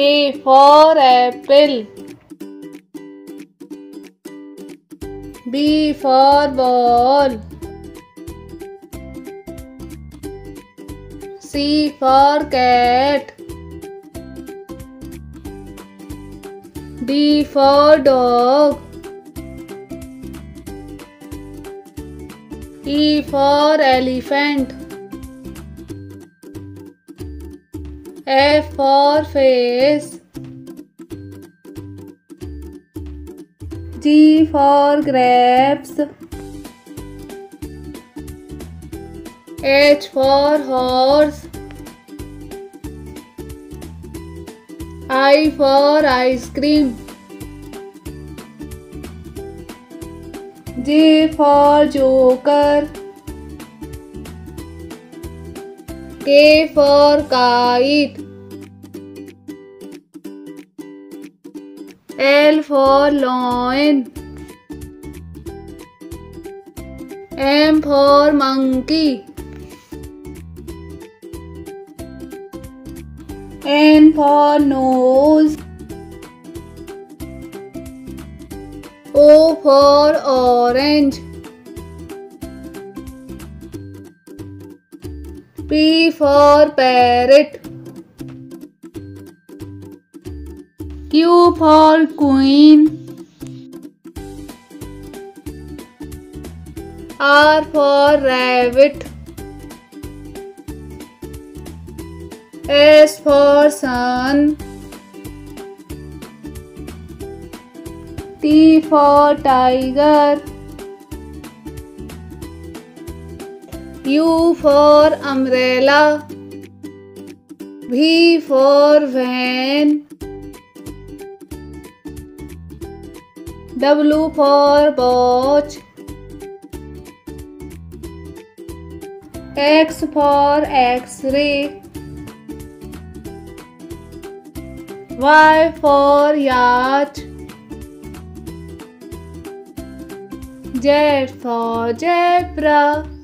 A for apple. B for ball. C for cat. D for dog. E for elephant. F for face. G for grapes. H for horse. I for ice cream. J for joker. K for kite. L for lion. M for monkey. N for nose. O for orange. P for parrot. Q for queen. R for rabbit. S for sun. T for tiger. U for umbrella. V for van. W for watch. X for X-ray. Y for yacht. Z for zebra.